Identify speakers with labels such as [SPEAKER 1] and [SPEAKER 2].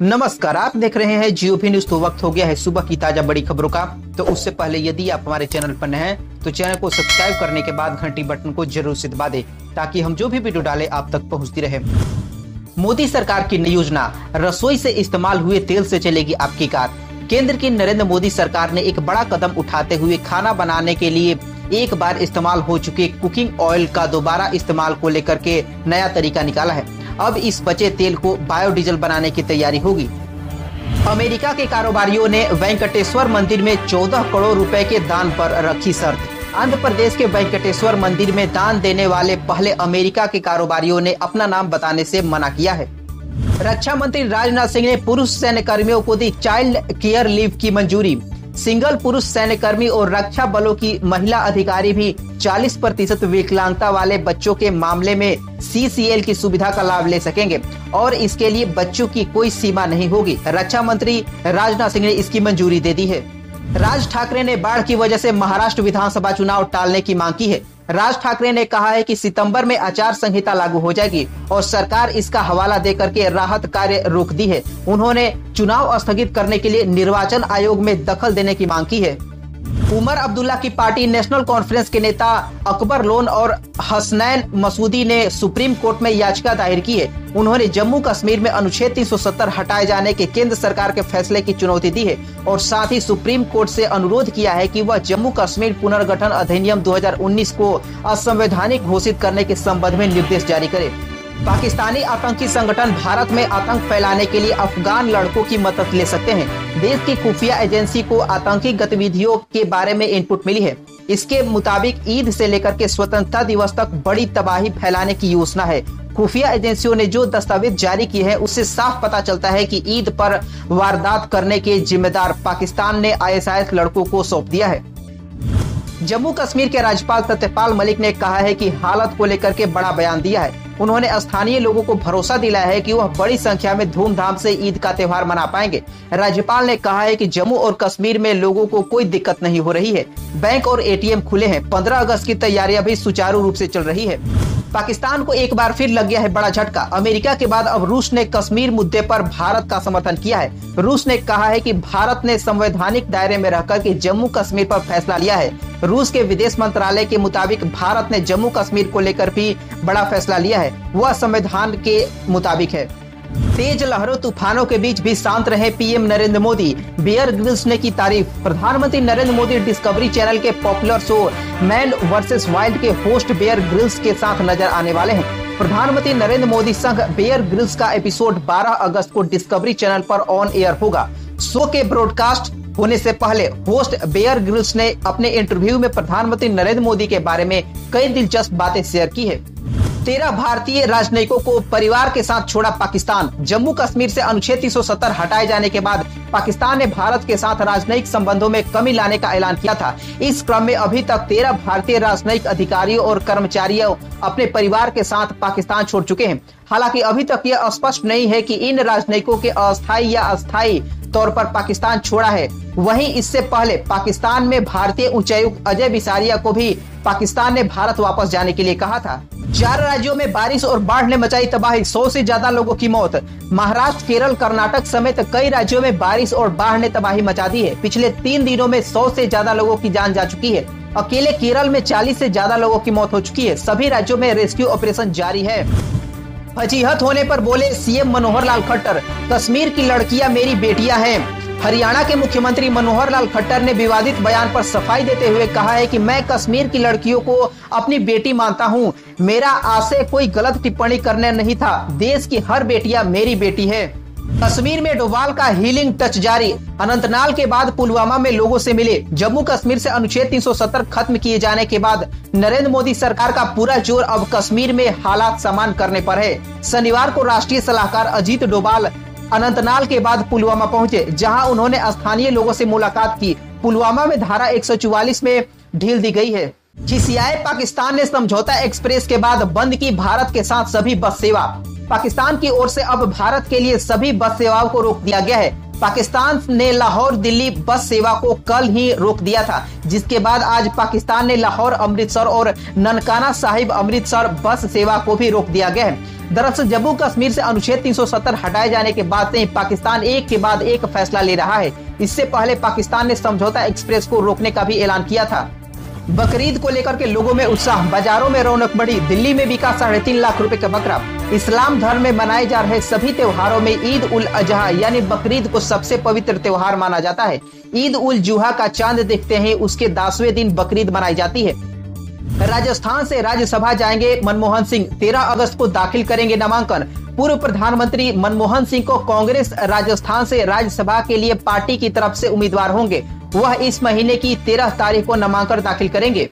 [SPEAKER 1] नमस्कार, आप देख रहे हैं जियो भी न्यूज़ तो वक्त हो गया है सुबह की ताज़ा बड़ी खबरों का। तो उससे पहले यदि आप हमारे चैनल पर नए हैं तो चैनल को सब्सक्राइब करने के बाद घंटी बटन को ज़रूर से दबा दे, ताकि हम जो भी वीडियो डालें, आप तक पहुँचती रहे। मोदी सरकार की नई योजना, रसोई से इस्तेमाल हुए तेल से चलेगी आपकी कार। केंद्र की नरेंद्र मोदी सरकार ने एक बड़ा कदम उठाते हुए खाना बनाने के लिए एक बार इस्तेमाल हो चुके कुकिंग ऑयल का दोबारा इस्तेमाल को लेकर के नया तरीका निकाला है। अब इस बचे तेल को बायोडीजल बनाने की तैयारी होगी। अमेरिका के कारोबारियों ने वेंकटेश्वर मंदिर में 14 करोड़ रुपए के दान पर रखी शर्त। आंध्र प्रदेश के वेंकटेश्वर मंदिर में दान देने वाले पहले अमेरिका के कारोबारियों ने अपना नाम बताने से मना किया है। रक्षा मंत्री राजनाथ सिंह ने पुरुष सैन्य कर्मियों को दी चाइल्ड केयर लीव की मंजूरी। सिंगल पुरुष सैन्यकर्मी और रक्षा बलों की महिला अधिकारी भी 40 प्रतिशत विकलांगता वाले बच्चों के मामले में सीसीएल की सुविधा का लाभ ले सकेंगे। और इसके लिए बच्चों की कोई सीमा नहीं होगी। रक्षा मंत्री राजनाथ सिंह ने इसकी मंजूरी दे दी है। राज ठाकरे ने बाढ़ की वजह से महाराष्ट्र विधानसभा चुनाव टालने की मांग की है। राज ठाकरे ने कहा है कि सितंबर में आचार संहिता लागू हो जाएगी और सरकार इसका हवाला दे करके राहत कार्य रोक दी है। उन्होंने चुनाव स्थगित करने के लिए निर्वाचन आयोग में दखल देने की मांग की है। उमर अब्दुल्ला की पार्टी नेशनल कॉन्फ्रेंस के नेता अकबर लोन और हसनैन मसूदी ने सुप्रीम कोर्ट में याचिका दायर की है। उन्होंने जम्मू कश्मीर में अनुच्छेद 370 हटाए जाने के केंद्र सरकार के फैसले की चुनौती दी है और साथ ही सुप्रीम कोर्ट से अनुरोध किया है कि वह जम्मू कश्मीर पुनर्गठन अधिनियम 2019 को असंवैधानिक घोषित करने के संबंध में निर्देश जारी करे। पाकिस्तानी आतंकी संगठन भारत में आतंक फैलाने के लिए अफगान लड़कों की मदद ले सकते हैं। देश की खुफिया एजेंसी को आतंकी गतिविधियों के बारे में इनपुट मिली है। इसके मुताबिक ईद से लेकर के स्वतंत्रता दिवस तक बड़ी तबाही फैलाने की योजना है। खुफिया एजेंसियों ने जो दस्तावेज़ जारी किए हैं, उससे साफ़ पता चलता है कि ईद पर वारदात करने के जिम्मेदार पाकिस्तान ने आईएसआईएस लड़कों को सौंप दिया है। जम्मू कश्मीर के राज्यपाल सत्यपाल मलिक ने कहा है कि हालत को लेकर के बड़ा बयान दिया है। उन्होंने स्थानीय लोगों को भरोसा दिलाया है कि वह बड़ी संख्या में धूमधाम से ईद का त्यौहार मना पाएँगे। राज्यपाल ने कहा है कि जम्मू और कश्मीर में लोगों को कोई दिक्कत नहीं हो रही है। बैंक और एटीएम खुले हैं। पंद्रह अगस्त की तैयारियाँ भी सुचारू रूप से चल रही है। पाकिस्तान को एक बार फिर लग गया है बड़ा झटका। अमेरिका के बाद अब रूस ने कश्मीर मुद्दे पर भारत का समर्थन किया है। रूस ने कहा है कि भारत ने संवैधानिक दायरे में रहकर के जम्मू कश्मीर पर फैसला लिया है। रूस के विदेश मंत्रालय के मुताबिक भारत ने जम्मू कश्मीर को लेकर भी बड़ा फैसला लिया है। वह संविधान के मुताबिक है। तेज लहरों, तूफानों के बीच भी शांत रहे PM Narendra Modi. Bear Grylls ने की तारीफ़। प्रधानमंत्री नरेंद्र मोदी डिस्कवरी चैनल के popular show Man versus Wild के होस्ट बेयर ग्रिल्स के साथ नज़र आने वाले हैं। प्रधानमंत्री नरेंद्र मोदी संघ बेयर ग्रिल्स का एपिसोड 12 अगस्त को डिस्कवरी चैनल पर ऑन एयर होगा। शो के ब्रॉडकास्ट होने से पहले होस्ट बेयर ग्रिल्स ने अपने इंटरव्यू में प्रधानमंत्री नरेंद्र मोदी के बारे में कई दिलचस्प बातें शेयर की है। तेरह भारतीय राजनयिकों को परिवार के साथ छोड़ा पाकिस्तान। जम्मू कश्मीर से अनुच्छेद 370 हटाए जाने के बाद पाकिस्तान ने भारत के साथ राजनयिक संबंधों में कमी लाने का ऐलान किया था। इस क्रम में अभी तक तेरह भारतीय राजनयिक अधिकारियों और कर्मचारियों अपने परिवार के साथ पाकिस्तान छोड़ चुके हैं। हालाँकि अभी तक यह स्पष्ट नहीं है कि इन राजनयिकों के अस्थायी या अस्थायी तौर पर पाकिस्तान छोड़ा है। वहीं इससे पहले पाकिस्तान में भारतीय उच्चायुक्त अजय बिसारिया को भी पाकिस्तान ने भारत वापस जाने के लिए कहा था। चार राज्यों में बारिश और बाढ़ ने मचाई तबाही, सौ से ज़्यादा लोगों की मौत। महाराष्ट्र, केरल, कर्नाटक समेत कई राज्यों में बारिश और बाढ़ ने तबाही मचा दी है। पिछले तीन दिनों में सौ से ज़्यादा लोगों की जान जा चुकी है। अकेले केरल में 40 से ज़्यादा लोगों की मौत हो चुकी है। सभी राज्यों में रेस्क्यू ऑपरेशन जारी है। फजीहत होने पर बोले सीएम मनोहर लाल खट्टर कश्मीर की लड़कियाँ मेरी बेटियाँ हैं। हरियाणा के मुख्यमंत्री मनोहर लाल खट्टर ने विवादित बयान पर सफ़ाई देते हुए कहा है कि मैं कश्मीर की लड़कियों को अपनी बेटी मानता हूँ। मेरा आशय कोई गलत टिप्पणी करने नहीं था। देश की हर बेटियाँ मेरी बेटी है। कश्मीर में डोभाल का हीलिंग टच जारी। अनंतनाग के बाद पुलवामा में लोगों से मिले। जम्मू कश्मीर से अनुच्छेद 370 खत्म किए जाने के बाद नरेंद्र मोदी सरकार का पूरा ज़ोर अब कश्मीर में हालात समान करने पर है। शनिवार को राष्ट्रीय सलाहकार अजीत डोभाल अनंतनाग के बाद पुलवामा पहुँचे, जहाँ उन्होंने स्थानीय लोगों से मुलाकात की। पुलवामा में धारा 144 में ढील दी गई है। खिसियाए पाकिस्तान ने समझौता एक्सप्रेस के बाद बंद की भारत के साथ सभी बस सेवा। पाकिस्तान की ओर से अब भारत के लिए सभी बस सेवाओं को रोक दिया गया है। पाकिस्तान ने लाहौर दिल्ली बस सेवा को कल ही रोक दिया था, जिसके बाद आज पाकिस्तान ने लाहौर, अमृतसर और ननकाना साहिब अमृतसर बस सेवा को भी रोक दिया गया है। दरअसल जम्मू कश्मीर से अनुच्छेद 370 हटाए जाने के बाद से पाकिस्तान एक के बाद एक फैसला ले रहा है। इससे पहले पाकिस्तान ने समझौता एक्सप्रेस को रोकने का भी ऐलान किया था। बकरीद को लेकर के लोगों में उत्साह, बाजारों में रौनक बढ़ी, दिल्ली में बिका साढ़े तीन लाख रुपए का बकरा। इस्लाम धर्म में मनाए जा रहे सभी त्योहारों में ईद उल अजहा, यानी बकरीद को सबसे पवित्र त्योहार माना जाता है। ईद उल जुहा का चाँद देखते हैं, उसके दसवें दिन बकरीद मनाई जाती है। राजस्थान से राज्यसभा जाएँगे मनमोहन सिंह। 13 अगस्त को दाखिल करेंगे नामांकन। पूर्व प्रधानमंत्री मनमोहन सिंह को कांग्रेस राजस्थान से राज्यसभा के लिए पार्टी की तरफ़ से उम्मीदवार होंगे। वह इस महीने की 13 तारीख को नामांकन दाखिल करेंगे।